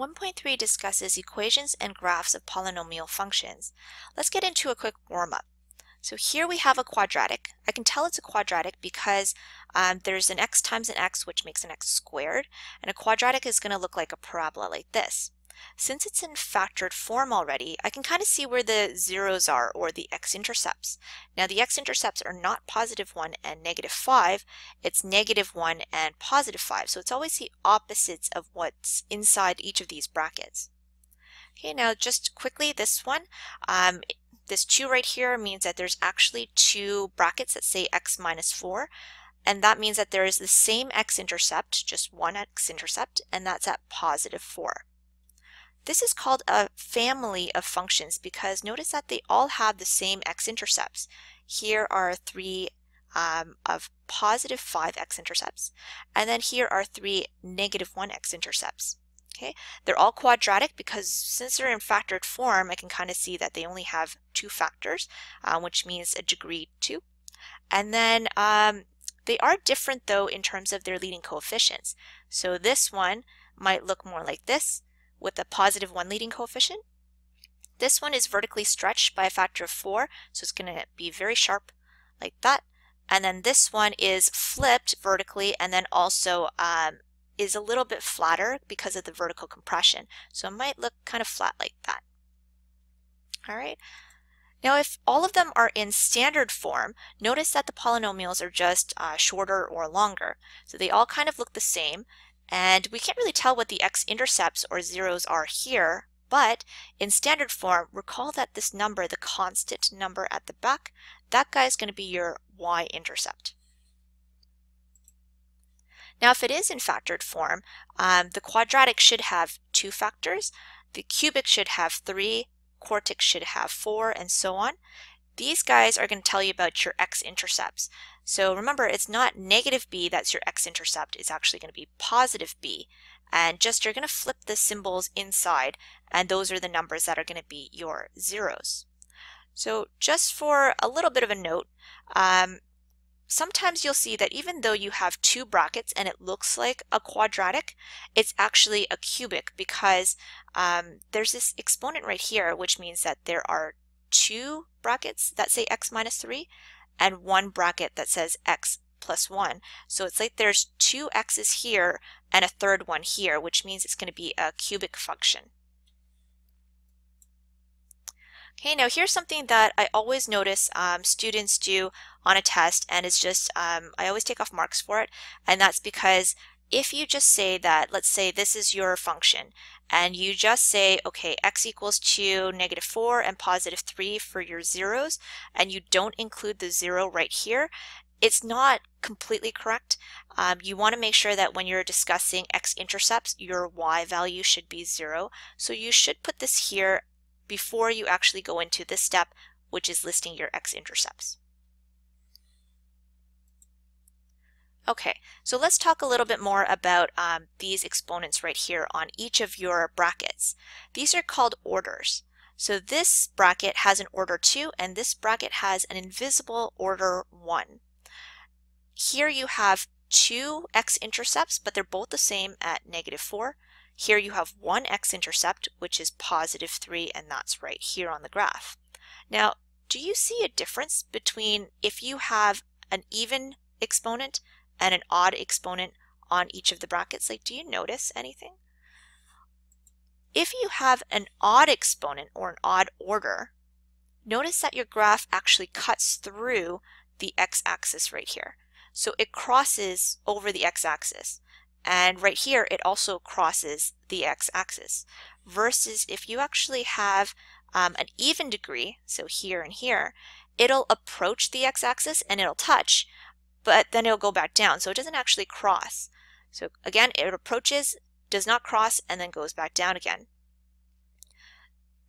1.3 discusses equations and graphs of polynomial functions. Let's get into a quick warm-up. So here we have a quadratic. I can tell it's a quadratic because um, there's an x times an x, which makes an x squared, and a quadratic is going to look like a parabola like this. Since it's in factored form already, I can kind of see where the zeros are, or the x-intercepts. Now the x-intercepts are not positive 1 and negative 5, it's negative 1 and positive 5. So it's always the opposites of what's inside each of these brackets. Okay, now just quickly, this one, um, this 2 right here means that there's actually two brackets that say x minus 4. And that means that there is the same x-intercept, just one x-intercept, and that's at positive 4. This is called a family of functions because notice that they all have the same x-intercepts. Here are three um, of positive 5 x-intercepts, and then here are three negative 1 x-intercepts. Okay, they're all quadratic because since they're in factored form, I can kind of see that they only have two factors, uh, which means a degree 2. And then um, they are different though in terms of their leading coefficients. So this one might look more like this, with a positive 1 leading coefficient. This one is vertically stretched by a factor of 4, so it's going to be very sharp like that. And then this one is flipped vertically and then also um, is a little bit flatter because of the vertical compression. So it might look kind of flat like that. All right. Now if all of them are in standard form, notice that the polynomials are just uh, shorter or longer. So they all kind of look the same and we can't really tell what the x-intercepts or zeros are here, but in standard form, recall that this number, the constant number at the back, that guy is going to be your y-intercept. Now, if it is in factored form, um, the quadratic should have two factors, the cubic should have three, quartic should have four, and so on. These guys are going to tell you about your x-intercepts. So remember, it's not negative b that's your x-intercept. It's actually going to be positive b. And just you're going to flip the symbols inside, and those are the numbers that are going to be your zeros. So just for a little bit of a note, um, sometimes you'll see that even though you have two brackets and it looks like a quadratic, it's actually a cubic because um, there's this exponent right here, which means that there are two brackets that say x minus 3 and one bracket that says x plus 1. So it's like there's two x's here and a third one here, which means it's going to be a cubic function. Okay, now here's something that I always notice um, students do on a test, and it's just, um, I always take off marks for it, and that's because if you just say that, let's say this is your function, and you just say, okay, x equals 2, negative 4, and positive 3 for your zeros, and you don't include the zero right here, it's not completely correct. Um, you want to make sure that when you're discussing x-intercepts, your y value should be 0. So you should put this here before you actually go into this step, which is listing your x-intercepts. Okay, so let's talk a little bit more about um, these exponents right here on each of your brackets. These are called orders. So this bracket has an order 2 and this bracket has an invisible order 1. Here you have two x-intercepts, but they're both the same at negative 4. Here you have one x-intercept, which is positive 3, and that's right here on the graph. Now, do you see a difference between if you have an even exponent and an odd exponent on each of the brackets. Like, do you notice anything? If you have an odd exponent or an odd order, notice that your graph actually cuts through the x-axis right here. So it crosses over the x-axis. And right here, it also crosses the x-axis. Versus if you actually have um, an even degree, so here and here, it'll approach the x-axis and it'll touch, but then it'll go back down. So it doesn't actually cross. So again, it approaches, does not cross, and then goes back down again.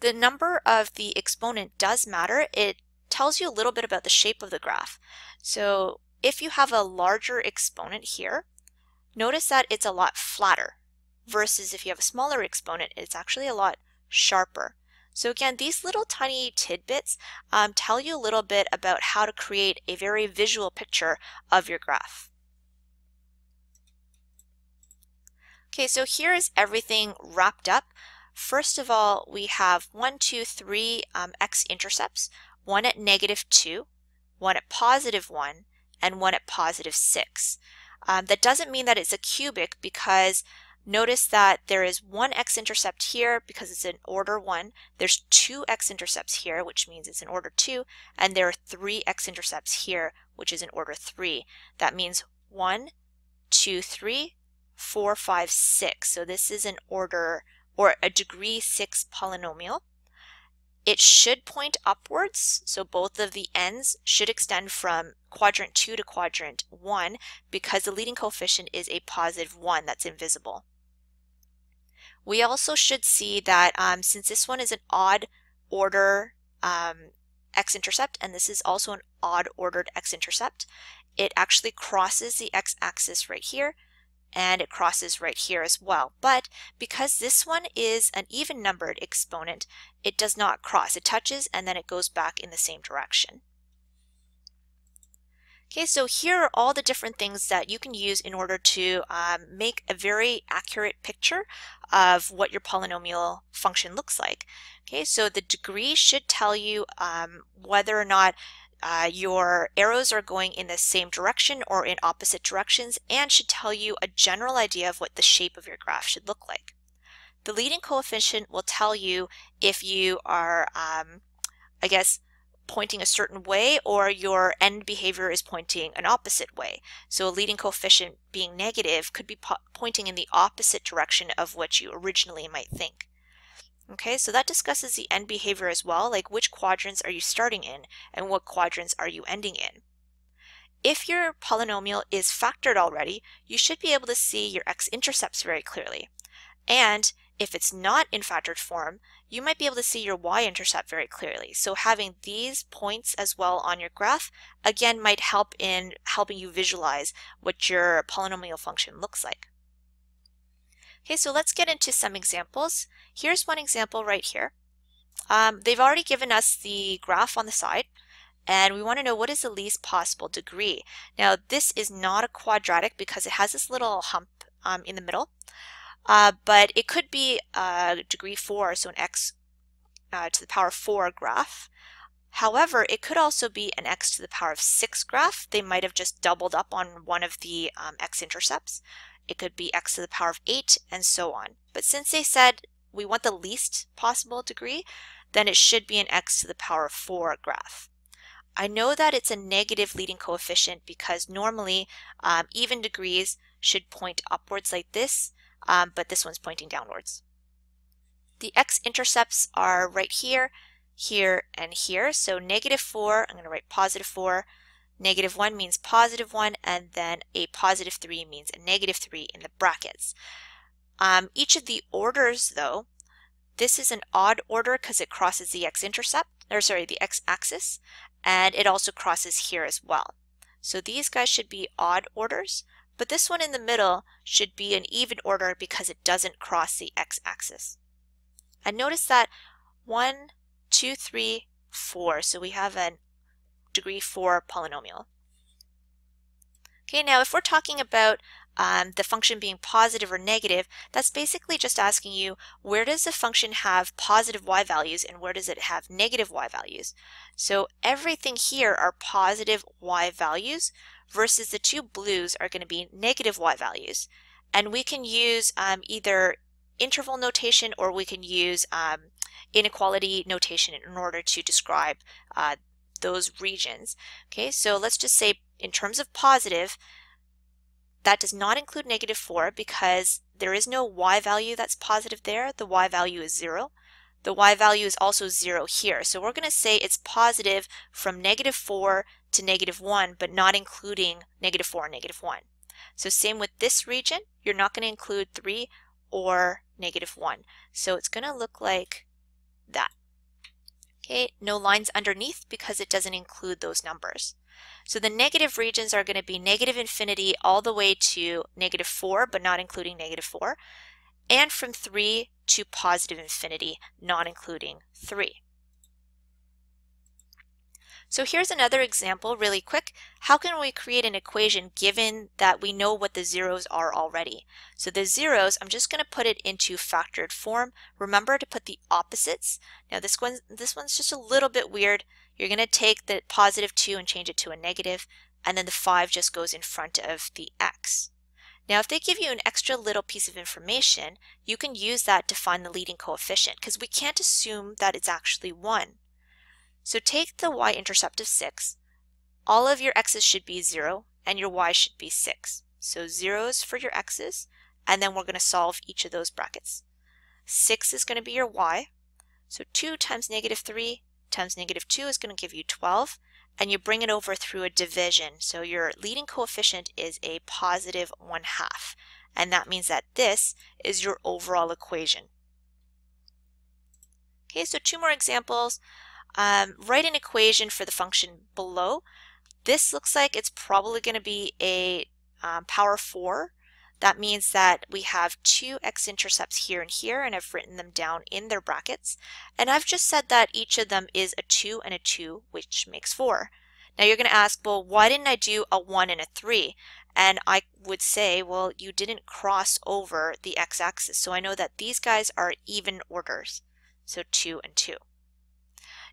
The number of the exponent does matter. It tells you a little bit about the shape of the graph. So if you have a larger exponent here, notice that it's a lot flatter versus if you have a smaller exponent, it's actually a lot sharper. So again, these little tiny tidbits um, tell you a little bit about how to create a very visual picture of your graph. Okay, so here is everything wrapped up. First of all, we have one, two, three um, x-intercepts, one at negative 2, one at positive 1, and one at positive 6. Um, that doesn't mean that it's a cubic because notice that there is one x-intercept here because it's in order 1. There's two x-intercepts here, which means it's in order 2. And there are three x-intercepts here, which is in order 3. That means 1, 2, 3, 4, 5, 6. So this is an order or a degree 6 polynomial. It should point upwards, so both of the ends should extend from quadrant 2 to quadrant 1 because the leading coefficient is a positive 1 that's invisible. We also should see that um, since this one is an odd order um, x-intercept and this is also an odd ordered x-intercept, it actually crosses the x-axis right here and it crosses right here as well. But because this one is an even numbered exponent, it does not cross. It touches and then it goes back in the same direction. Okay, so here are all the different things that you can use in order to um, make a very accurate picture of what your polynomial function looks like. Okay, so the degree should tell you um, whether or not uh, your arrows are going in the same direction or in opposite directions and should tell you a general idea of what the shape of your graph should look like. The leading coefficient will tell you if you are, um, I guess, pointing a certain way or your end behavior is pointing an opposite way. So a leading coefficient being negative could be po pointing in the opposite direction of what you originally might think. Okay, so that discusses the end behavior as well, like which quadrants are you starting in and what quadrants are you ending in. If your polynomial is factored already, you should be able to see your x-intercepts very clearly. And if it's not in factored form, you might be able to see your y-intercept very clearly. So having these points as well on your graph, again, might help in helping you visualize what your polynomial function looks like. Okay, so let's get into some examples. Here's one example right here. Um, they've already given us the graph on the side and we want to know what is the least possible degree. Now this is not a quadratic because it has this little hump um, in the middle, uh, but it could be a degree 4, so an x uh, to the power 4 graph. However, it could also be an x to the power of 6 graph. They might have just doubled up on one of the um, x-intercepts. It could be x to the power of 8 and so on. But since they said we want the least possible degree, then it should be an x to the power of 4 graph. I know that it's a negative leading coefficient because normally um, even degrees should point upwards like this, um, but this one's pointing downwards. The x-intercepts are right here, here, and here. So negative 4, I'm going to write positive 4, Negative 1 means positive 1, and then a positive 3 means a negative 3 in the brackets. Um, each of the orders, though, this is an odd order because it crosses the x-intercept, or sorry, the x-axis, and it also crosses here as well. So these guys should be odd orders, but this one in the middle should be an even order because it doesn't cross the x-axis. And notice that 1, 2, 3, 4, so we have a degree 4 polynomial. Okay, now if we're talking about um, the function being positive or negative, that's basically just asking you where does the function have positive y values and where does it have negative y values. So everything here are positive y values versus the two blues are going to be negative y values. And we can use um, either interval notation or we can use um, inequality notation in order to describe uh, those regions. Okay, so let's just say in terms of positive, that does not include negative 4 because there is no y value that's positive there. The y value is 0. The y value is also 0 here. So we're going to say it's positive from negative 4 to negative 1, but not including negative 4 and negative 1. So same with this region, you're not going to include 3 or negative 1. So it's going to look like that. Okay, no lines underneath because it doesn't include those numbers. So the negative regions are going to be negative infinity all the way to negative 4, but not including negative 4, and from 3 to positive infinity, not including 3. So here's another example really quick. How can we create an equation given that we know what the zeros are already? So the zeros, I'm just going to put it into factored form. Remember to put the opposites. Now this one, this one's just a little bit weird. You're going to take the positive 2 and change it to a negative, and then the 5 just goes in front of the x. Now, if they give you an extra little piece of information, you can use that to find the leading coefficient because we can't assume that it's actually 1. So take the y-intercept of 6. All of your x's should be 0 and your y should be 6. So zeros for your x's and then we're going to solve each of those brackets. 6 is going to be your y. So 2 times negative 3 times negative 2 is going to give you 12 and you bring it over through a division. So your leading coefficient is a positive 1 half and that means that this is your overall equation. Okay, so two more examples. Um, write an equation for the function below. This looks like it's probably going to be a um, power 4. That means that we have two x-intercepts here and here, and I've written them down in their brackets. And I've just said that each of them is a 2 and a 2, which makes 4. Now you're going to ask, well, why didn't I do a 1 and a 3? And I would say, well, you didn't cross over the x-axis. So I know that these guys are even orders. So 2 and 2.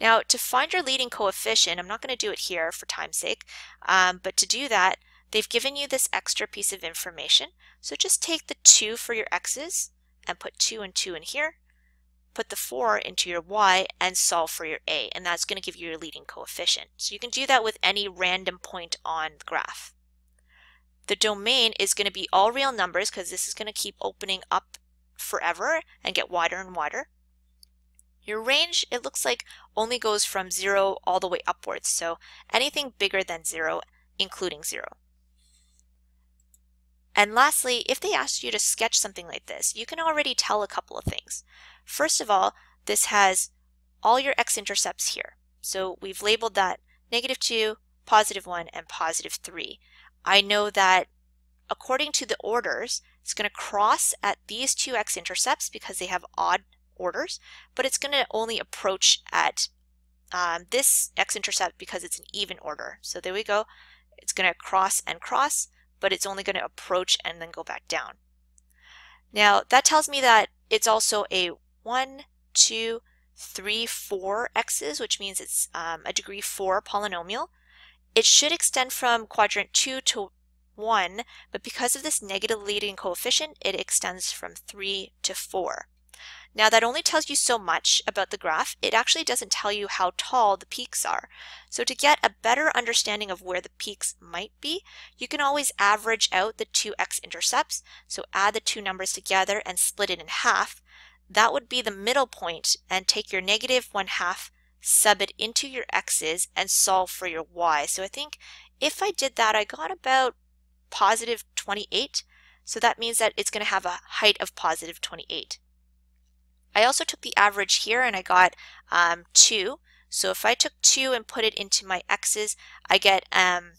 Now to find your leading coefficient, I'm not going to do it here for time's sake, um, but to do that, they've given you this extra piece of information. So just take the 2 for your x's and put 2 and 2 in here, put the 4 into your y and solve for your a, and that's going to give you your leading coefficient. So you can do that with any random point on the graph. The domain is going to be all real numbers because this is going to keep opening up forever and get wider and wider. Your range, it looks like, only goes from 0 all the way upwards, so anything bigger than 0, including 0. And lastly, if they ask you to sketch something like this, you can already tell a couple of things. First of all, this has all your x-intercepts here. So we've labeled that negative 2, positive 1, and positive 3. I know that according to the orders, it's going to cross at these two x-intercepts because they have odd orders, but it's going to only approach at um, this x-intercept because it's an even order. So there we go. It's going to cross and cross, but it's only going to approach and then go back down. Now that tells me that it's also a 1, 2, 3, 4 x's, which means it's um, a degree 4 polynomial. It should extend from quadrant 2 to 1, but because of this negative leading coefficient, it extends from 3 to 4. Now that only tells you so much about the graph. It actually doesn't tell you how tall the peaks are. So to get a better understanding of where the peaks might be, you can always average out the two x-intercepts. So add the two numbers together and split it in half. That would be the middle point and take your negative one half, sub it into your x's and solve for your y. So I think if I did that, I got about positive 28. So that means that it's going to have a height of positive 28. I also took the average here and I got um, 2. So if I took 2 and put it into my x's, I get um,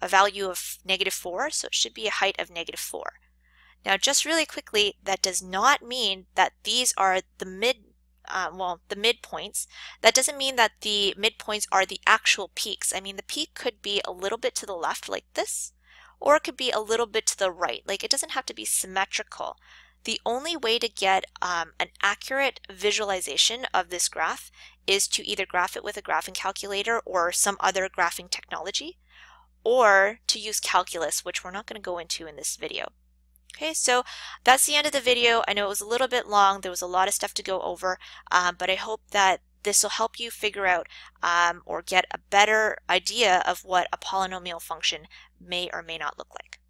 a value of negative 4, so it should be a height of negative 4. Now just really quickly, that does not mean that these are the mid uh, well, the midpoints. That doesn't mean that the midpoints are the actual peaks. I mean, the peak could be a little bit to the left like this, or it could be a little bit to the right. Like it doesn't have to be symmetrical. The only way to get um, an accurate visualization of this graph is to either graph it with a graphing calculator or some other graphing technology, or to use calculus, which we're not going to go into in this video. Okay, so that's the end of the video. I know it was a little bit long. There was a lot of stuff to go over, um, but I hope that this will help you figure out um, or get a better idea of what a polynomial function may or may not look like.